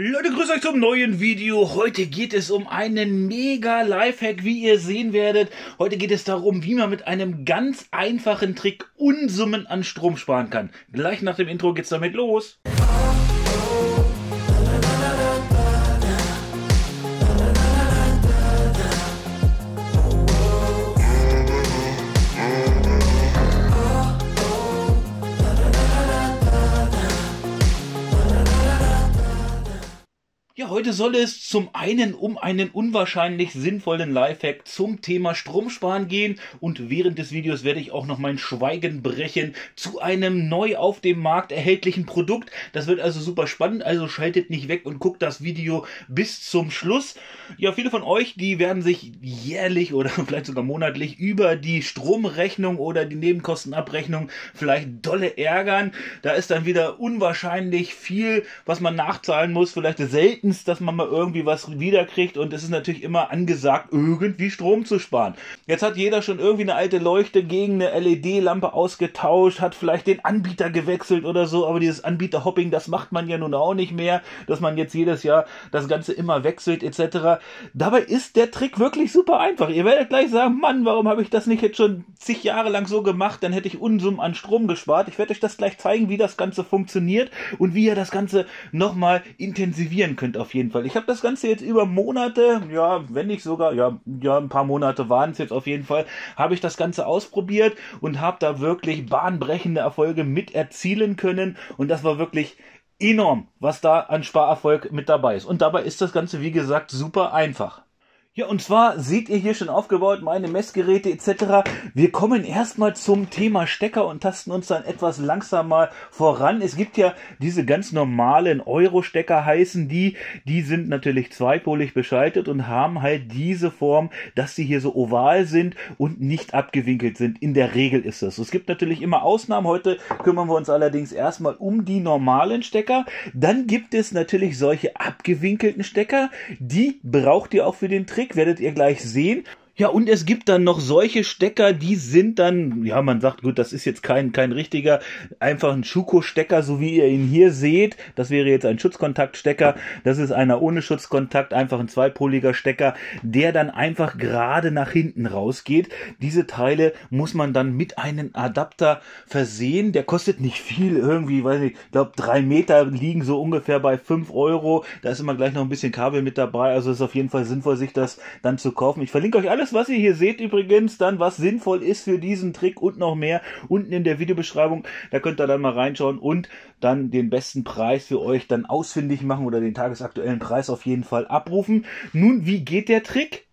Leute, grüßt euch zum neuen Video. Heute geht es um einen mega Lifehack, wie ihr sehen werdet. Heute geht es darum, wie man mit einem ganz einfachen Trick Unsummen an Strom sparen kann. Gleich nach dem Intro geht's damit los. Heute soll es zum einen um einen unwahrscheinlich sinnvollen Lifehack zum Thema Stromsparen gehen und während des Videos werde ich auch noch mein Schweigen brechen zu einem neu auf dem Markt erhältlichen Produkt. Das wird also super spannend, also schaltet nicht weg und guckt das Video bis zum Schluss. Ja, viele von euch, die werden sich jährlich oder vielleicht sogar monatlich über die Stromrechnung oder die Nebenkostenabrechnung vielleicht dolle ärgern. Da ist dann wieder unwahrscheinlich viel, was man nachzahlen muss, vielleicht selten seltenst, dass man mal irgendwie was wiederkriegt und es ist natürlich immer angesagt, irgendwie Strom zu sparen. Jetzt hat jeder schon irgendwie eine alte Leuchte gegen eine LED-Lampe ausgetauscht, hat vielleicht den Anbieter gewechselt oder so, aber dieses Anbieter-Hopping, das macht man ja nun auch nicht mehr, dass man jetzt jedes Jahr das Ganze immer wechselt etc. Dabei ist der Trick wirklich super einfach. Ihr werdet gleich sagen, Mann, warum habe ich das nicht jetzt schon zig Jahre lang so gemacht? Dann hätte ich Unsummen an Strom gespart. Ich werde euch das gleich zeigen, wie das Ganze funktioniert und wie ihr das Ganze nochmal intensivieren könnt auf jeden Fall. Ich habe das Ganze jetzt über Monate, ja, wenn nicht sogar, ja, ja, ein paar Monate waren es jetzt auf jeden Fall, habe ich das Ganze ausprobiert und habe da wirklich bahnbrechende Erfolge mit erzielen können. Und das war wirklich enorm, was da an Sparerfolg mit dabei ist. Und dabei ist das Ganze, wie gesagt, super einfach. Ja, und zwar seht ihr hier schon aufgebaut meine Messgeräte etc. Wir kommen erstmal zum Thema Stecker und tasten uns dann etwas langsamer voran. Es gibt ja diese ganz normalen Euro-Stecker heißen die. Die sind natürlich zweipolig beschaltet und haben halt diese Form, dass sie hier so oval sind und nicht abgewinkelt sind. In der Regel ist das. Es gibt natürlich immer Ausnahmen. Heute kümmern wir uns allerdings erstmal um die normalen Stecker. Dann gibt es natürlich solche abgewinkelten Stecker. Die braucht ihr auch für den Trick Trick werdet ihr gleich sehen. Ja, und es gibt dann noch solche Stecker, die sind dann, ja, man sagt, gut, das ist jetzt kein, kein richtiger, einfach ein Schuko-Stecker, so wie ihr ihn hier seht. Das wäre jetzt ein Schutzkontaktstecker. Das ist einer ohne Schutzkontakt, einfach ein zweipoliger Stecker, der dann einfach gerade nach hinten rausgeht. Diese Teile muss man dann mit einem Adapter versehen. Der kostet nicht viel, irgendwie, weiß ich, ich glaube, drei Meter liegen so ungefähr bei fünf Euro. Da ist immer gleich noch ein bisschen Kabel mit dabei. Also ist auf jeden Fall sinnvoll, sich das dann zu kaufen. Ich verlinke euch alles alles, was ihr hier seht, übrigens dann, was sinnvoll ist für diesen Trick und noch mehr, unten in der Videobeschreibung. Da könnt ihr dann mal reinschauen und dann den besten Preis für euch dann ausfindig machen oder den tagesaktuellen Preis auf jeden Fall abrufen. Nun, wie geht der Trick?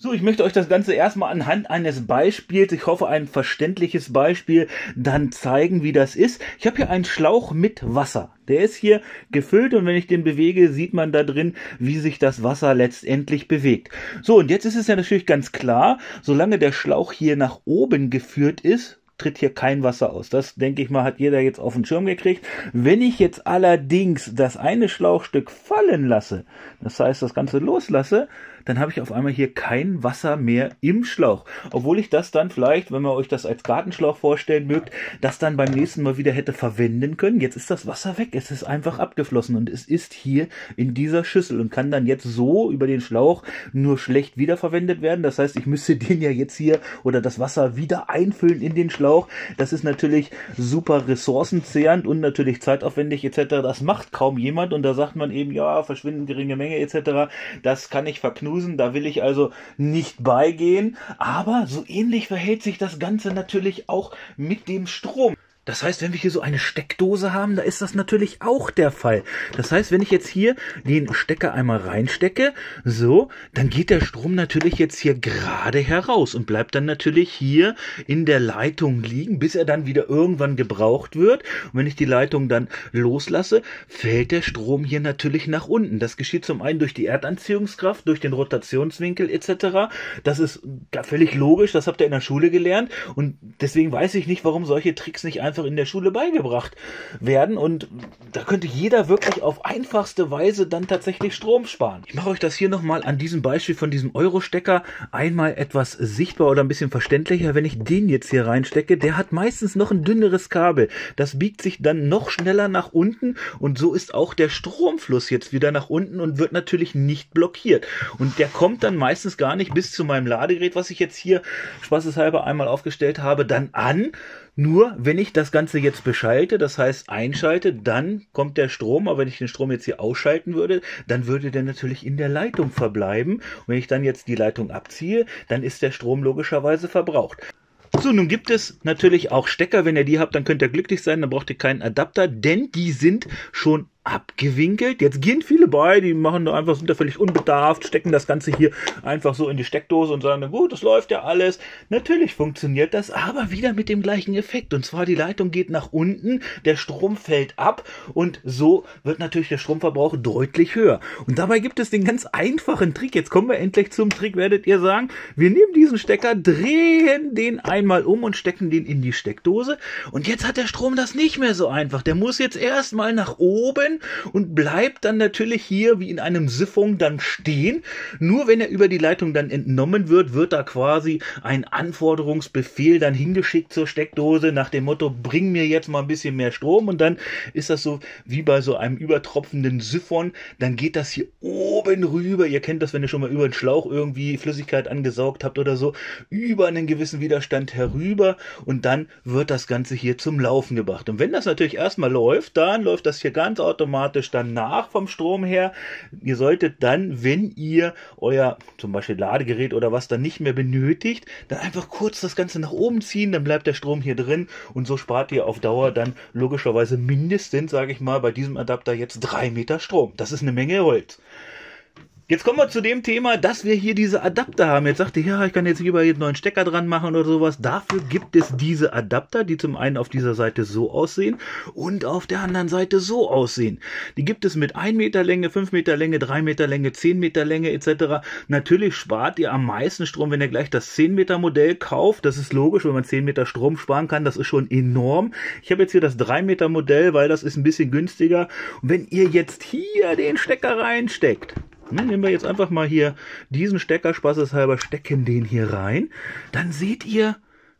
So, ich möchte euch das Ganze erstmal anhand eines Beispiels, ich hoffe ein verständliches Beispiel, dann zeigen, wie das ist. Ich habe hier einen Schlauch mit Wasser. Der ist hier gefüllt und wenn ich den bewege, sieht man da drin, wie sich das Wasser letztendlich bewegt. So, und jetzt ist es ja natürlich ganz klar, solange der Schlauch hier nach oben geführt ist, tritt hier kein Wasser aus. Das, denke ich mal, hat jeder jetzt auf den Schirm gekriegt. Wenn ich jetzt allerdings das eine Schlauchstück fallen lasse, das heißt das Ganze loslasse, dann habe ich auf einmal hier kein Wasser mehr im Schlauch. Obwohl ich das dann vielleicht, wenn man euch das als Gartenschlauch vorstellen mögt, das dann beim nächsten Mal wieder hätte verwenden können. Jetzt ist das Wasser weg. Es ist einfach abgeflossen und es ist hier in dieser Schüssel und kann dann jetzt so über den Schlauch nur schlecht wiederverwendet werden. Das heißt, ich müsste den ja jetzt hier oder das Wasser wieder einfüllen in den Schlauch. Das ist natürlich super ressourcenzehrend und natürlich zeitaufwendig etc. Das macht kaum jemand und da sagt man eben, ja, verschwinden geringe Menge etc. Das kann ich verknusen Leverkusen. Da will ich also nicht beigehen. Aber so ähnlich verhält sich das Ganze natürlich auch mit dem Strom. Das heißt, wenn wir hier so eine Steckdose haben, da ist das natürlich auch der Fall. Das heißt, wenn ich jetzt hier den Stecker einmal reinstecke, so, dann geht der Strom natürlich jetzt hier gerade heraus und bleibt dann natürlich hier in der Leitung liegen, bis er dann wieder irgendwann gebraucht wird. Und wenn ich die Leitung dann loslasse, fällt der Strom hier natürlich nach unten. Das geschieht zum einen durch die Erdanziehungskraft, durch den Rotationswinkel etc. Das ist völlig logisch, das habt ihr in der Schule gelernt und deswegen weiß ich nicht, warum solche Tricks nicht einfach einfach in der Schule beigebracht werden und da könnte jeder wirklich auf einfachste Weise dann tatsächlich Strom sparen. Ich mache euch das hier nochmal an diesem Beispiel von diesem Euro-Stecker einmal etwas sichtbar oder ein bisschen verständlicher. Wenn ich den jetzt hier reinstecke, der hat meistens noch ein dünneres Kabel. Das biegt sich dann noch schneller nach unten und so ist auch der Stromfluss jetzt wieder nach unten und wird natürlich nicht blockiert. Und der kommt dann meistens gar nicht bis zu meinem Ladegerät, was ich jetzt hier spaßeshalber einmal aufgestellt habe, dann an. Nur wenn ich das Ganze jetzt beschalte, das heißt einschalte, dann kommt der Strom. Aber wenn ich den Strom jetzt hier ausschalten würde, dann würde der natürlich in der Leitung verbleiben. Und wenn ich dann jetzt die Leitung abziehe, dann ist der Strom logischerweise verbraucht. So, nun gibt es natürlich auch Stecker. Wenn ihr die habt, dann könnt ihr glücklich sein. Dann braucht ihr keinen Adapter, denn die sind schon abgewinkelt. Jetzt gehen viele bei, die machen da einfach, sind da völlig unbedarft, stecken das Ganze hier einfach so in die Steckdose und sagen, gut, das läuft ja alles. Natürlich funktioniert das, aber wieder mit dem gleichen Effekt. Und zwar die Leitung geht nach unten, der Strom fällt ab und so wird natürlich der Stromverbrauch deutlich höher. Und dabei gibt es den ganz einfachen Trick. Jetzt kommen wir endlich zum Trick, werdet ihr sagen. Wir nehmen diesen Stecker, drehen den einmal um und stecken den in die Steckdose. Und jetzt hat der Strom das nicht mehr so einfach. Der muss jetzt erstmal nach oben und bleibt dann natürlich hier wie in einem Siphon dann stehen. Nur wenn er über die Leitung dann entnommen wird, wird da quasi ein Anforderungsbefehl dann hingeschickt zur Steckdose nach dem Motto, bring mir jetzt mal ein bisschen mehr Strom und dann ist das so wie bei so einem übertropfenden Siphon, dann geht das hier oben rüber. Ihr kennt das, wenn ihr schon mal über einen Schlauch irgendwie Flüssigkeit angesaugt habt oder so, über einen gewissen Widerstand herüber und dann wird das Ganze hier zum Laufen gebracht. Und wenn das natürlich erstmal läuft, dann läuft das hier ganz automatisch automatisch dann nach vom Strom her. Ihr solltet dann, wenn ihr euer zum Beispiel Ladegerät oder was dann nicht mehr benötigt, dann einfach kurz das Ganze nach oben ziehen, dann bleibt der Strom hier drin und so spart ihr auf Dauer dann logischerweise mindestens, sage ich mal, bei diesem Adapter jetzt drei Meter Strom. Das ist eine Menge Holz. Jetzt kommen wir zu dem Thema, dass wir hier diese Adapter haben. Jetzt sagte ich, ja, ich kann jetzt hier einen neuen Stecker dran machen oder sowas. Dafür gibt es diese Adapter, die zum einen auf dieser Seite so aussehen und auf der anderen Seite so aussehen. Die gibt es mit 1 Meter Länge, 5 Meter Länge, 3 Meter Länge, 10 Meter Länge etc. Natürlich spart ihr am meisten Strom, wenn ihr gleich das 10 Meter Modell kauft. Das ist logisch, wenn man 10 Meter Strom sparen kann. Das ist schon enorm. Ich habe jetzt hier das 3 Meter Modell, weil das ist ein bisschen günstiger. Und wenn ihr jetzt hier den Stecker reinsteckt, nehmen wir jetzt einfach mal hier diesen Stecker, spaßeshalber, stecken den hier rein. Dann seht ihr,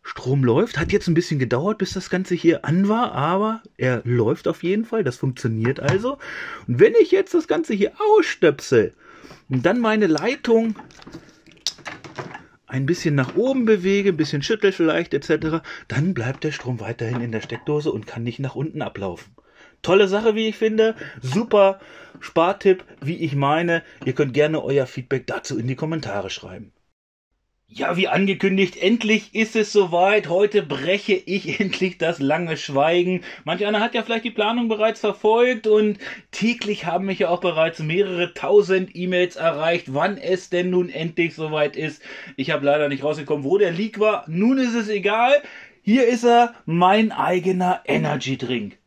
Strom läuft. Hat jetzt ein bisschen gedauert, bis das Ganze hier an war, aber er läuft auf jeden Fall. Das funktioniert also. Und wenn ich jetzt das Ganze hier ausstöpsel und dann meine Leitung ein bisschen nach oben bewege, ein bisschen schüttel vielleicht etc., dann bleibt der Strom weiterhin in der Steckdose und kann nicht nach unten ablaufen. Tolle Sache, wie ich finde. Super Spartipp, wie ich meine. Ihr könnt gerne euer Feedback dazu in die Kommentare schreiben. Ja, wie angekündigt, endlich ist es soweit. Heute breche ich endlich das lange Schweigen. Manch einer hat ja vielleicht die Planung bereits verfolgt und täglich haben mich ja auch bereits mehrere tausend E-Mails erreicht, wann es denn nun endlich soweit ist. Ich habe leider nicht rausgekommen, wo der Leak war. Nun ist es egal. Hier ist er, mein eigener Energy Drink.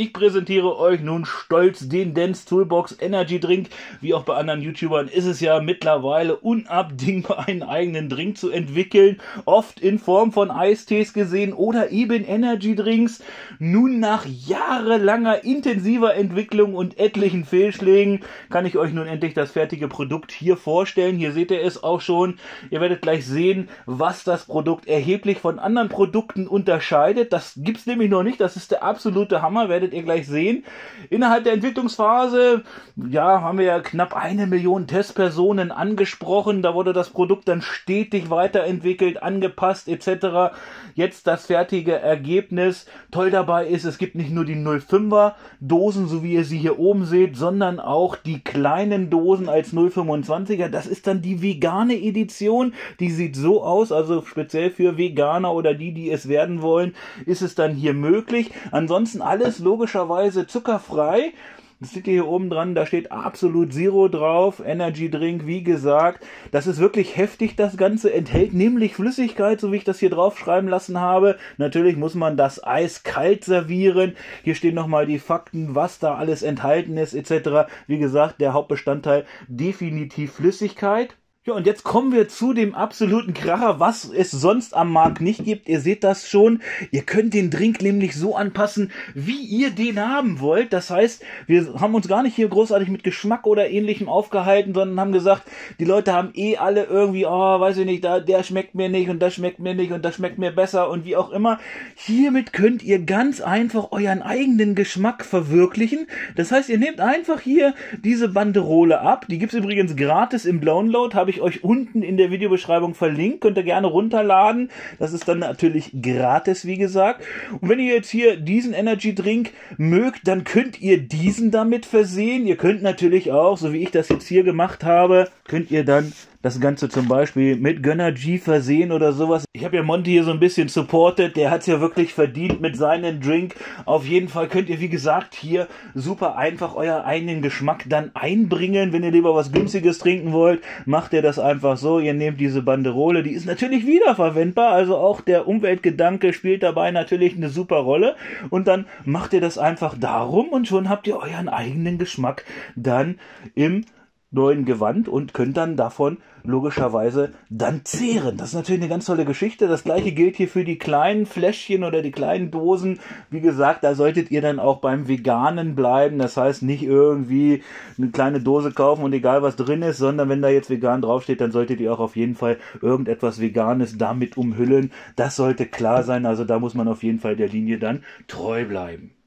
Ich präsentiere euch nun stolz den Dance Toolbox Energy Drink. Wie auch bei anderen YouTubern ist es ja mittlerweile unabdingbar, einen eigenen Drink zu entwickeln. Oft in Form von Eistees gesehen oder eben Energy Drinks. Nun nach jahrelanger intensiver Entwicklung und etlichen Fehlschlägen kann ich euch nun endlich das fertige Produkt hier vorstellen. Hier seht ihr es auch schon. Ihr werdet gleich sehen, was das Produkt erheblich von anderen Produkten unterscheidet. Das gibt's nämlich noch nicht. Das ist der absolute Hammer. Werdet werdet ihr gleich sehen. Innerhalb der Entwicklungsphase, ja, haben wir ja knapp eine Million Testpersonen angesprochen. Da wurde das Produkt dann stetig weiterentwickelt, angepasst etc. Jetzt das fertige Ergebnis. Toll dabei ist, es gibt nicht nur die 05er Dosen, so wie ihr sie hier oben seht, sondern auch die kleinen Dosen als 025er. Das ist dann die vegane Edition. Die sieht so aus, also speziell für Veganer oder die, die es werden wollen, ist es dann hier möglich. Ansonsten alles logisch logischerweise zuckerfrei. Das seht ihr hier oben dran, da steht absolut Zero drauf, Energy Drink, wie gesagt. Das ist wirklich heftig, das Ganze. Enthält nämlich Flüssigkeit, so wie ich das hier draufschreiben lassen habe. Natürlich muss man das Eis kalt servieren. Hier stehen nochmal die Fakten, was da alles enthalten ist, etc. Wie gesagt, der Hauptbestandteil definitiv Flüssigkeit. Ja, und jetzt kommen wir zu dem absoluten Kracher, was es sonst am Markt nicht gibt. Ihr seht das schon. Ihr könnt den Drink nämlich so anpassen, wie ihr den haben wollt. Das heißt, wir haben uns gar nicht hier großartig mit Geschmack oder ähnlichem aufgehalten, sondern haben gesagt, die Leute haben eh alle irgendwie, oh, weiß ich nicht, da, der schmeckt mir nicht und das schmeckt mir nicht und das schmeckt mir besser und wie auch immer. Hiermit könnt ihr ganz einfach euren eigenen Geschmack verwirklichen. Das heißt, ihr nehmt einfach hier diese Banderole ab. Die gibt's übrigens gratis im Download, habe ich ich euch unten in der Videobeschreibung verlinkt. Könnt ihr gerne runterladen. Das ist dann natürlich gratis, wie gesagt. Und wenn ihr jetzt hier diesen Energy Drink mögt, dann könnt ihr diesen damit versehen. Ihr könnt natürlich auch, so wie ich das jetzt hier gemacht habe, könnt ihr dann das Ganze zum Beispiel mit Gönner G versehen oder sowas. Ich habe ja Monty hier so ein bisschen supported, der hat es ja wirklich verdient mit seinem Drink. Auf jeden Fall könnt ihr, wie gesagt, hier super einfach euer eigenen Geschmack dann einbringen. Wenn ihr lieber was günstiges trinken wollt, macht ihr das einfach so. Ihr nehmt diese Banderole, die ist natürlich wiederverwendbar, also auch der Umweltgedanke spielt dabei natürlich eine super Rolle. Und dann macht ihr das einfach darum und schon habt ihr euren eigenen Geschmack dann im neuen Gewand und könnt dann davon logischerweise dann zehren. Das ist natürlich eine ganz tolle Geschichte. Das gleiche gilt hier für die kleinen Fläschchen oder die kleinen Dosen. Wie gesagt, da solltet ihr dann auch beim Veganen bleiben. Das heißt nicht irgendwie eine kleine Dose kaufen und egal was drin ist, sondern wenn da jetzt vegan draufsteht, dann solltet ihr auch auf jeden Fall irgendetwas Veganes damit umhüllen. Das sollte klar sein. Also da muss man auf jeden Fall der Linie dann treu bleiben.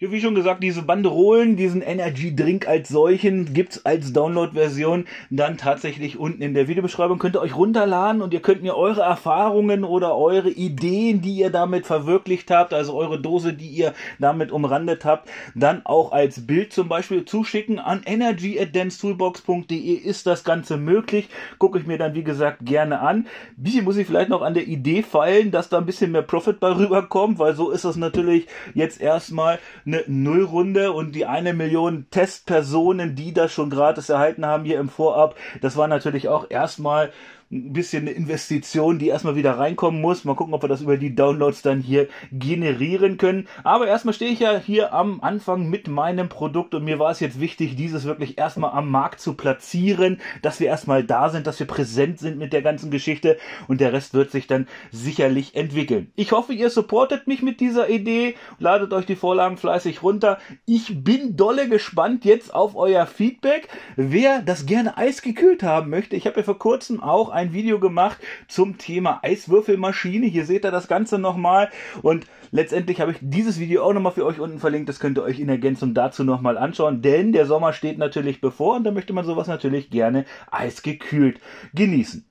Ja, wie schon gesagt, diese Banderolen, diesen Energy Drink als solchen gibt's als Download-Version dann tatsächlich unten in der Videobeschreibung. Könnt ihr euch runterladen und ihr könnt mir eure Erfahrungen oder eure Ideen, die ihr damit verwirklicht habt, also eure Dose, die ihr damit umrandet habt, dann auch als Bild zum Beispiel zuschicken. An energy.dancetoolbox.de ist das Ganze möglich. Gucke ich mir dann, wie gesagt, gerne an. Bisschen muss ich vielleicht noch an der Idee feilen, dass da ein bisschen mehr Profit bei rüberkommt, weil so ist das natürlich jetzt erstmal eine Nullrunde und die eine Million Testpersonen, die das schon gratis erhalten haben hier im Vorab, das war natürlich auch erstmal ein bisschen eine Investition, die erstmal wieder reinkommen muss. Mal gucken, ob wir das über die Downloads dann hier generieren können. Aber erstmal stehe ich ja hier am Anfang mit meinem Produkt und mir war es jetzt wichtig, dieses wirklich erstmal am Markt zu platzieren, dass wir erstmal da sind, dass wir präsent sind mit der ganzen Geschichte und der Rest wird sich dann sicherlich entwickeln. Ich hoffe, ihr supportet mich mit dieser Idee, ladet euch die Vorlagen fleißig runter. Ich bin dolle gespannt jetzt auf euer Feedback. Wer das gerne eisgekühlt haben möchte, ich habe ja vor kurzem auch ein Video gemacht zum Thema Eiswürfelmaschine. Hier seht ihr das Ganze nochmal. Und letztendlich habe ich dieses Video auch nochmal für euch unten verlinkt. Das könnt ihr euch in Ergänzung dazu nochmal anschauen. Denn der Sommer steht natürlich bevor und da möchte man sowas natürlich gerne eisgekühlt genießen.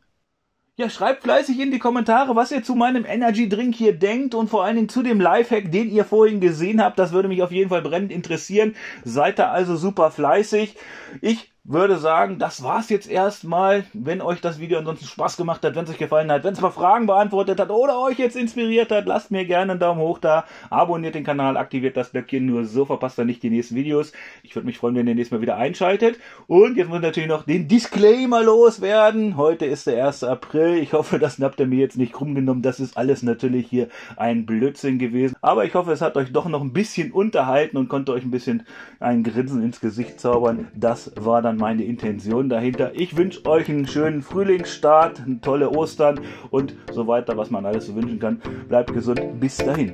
Ja, schreibt fleißig in die Kommentare, was ihr zu meinem Energy Drink hier denkt und vor allen Dingen zu dem Lifehack, den ihr vorhin gesehen habt. Das würde mich auf jeden Fall brennend interessieren. Seid da also super fleißig. Ich würde sagen, das war's jetzt erstmal. Wenn euch das Video ansonsten Spaß gemacht hat, wenn es euch gefallen hat, wenn es mal Fragen beantwortet hat oder euch jetzt inspiriert hat, lasst mir gerne einen Daumen hoch da, abonniert den Kanal, aktiviert das Glöckchen, nur so verpasst ihr nicht die nächsten Videos. Ich würde mich freuen, wenn ihr nächstes Mal wieder einschaltet. Und jetzt muss natürlich noch den Disclaimer loswerden. Heute ist der 1. April. Ich hoffe, das habt ihr mir jetzt nicht krumm genommen. Das ist alles natürlich hier ein Blödsinn gewesen. Aber ich hoffe, es hat euch doch noch ein bisschen unterhalten und konnte euch ein bisschen ein Grinsen ins Gesicht zaubern. Das war meine Intention dahinter. Ich wünsche euch einen schönen Frühlingsstart, eine tolle Ostern und so weiter, was man alles so wünschen kann. Bleibt gesund. Bis dahin.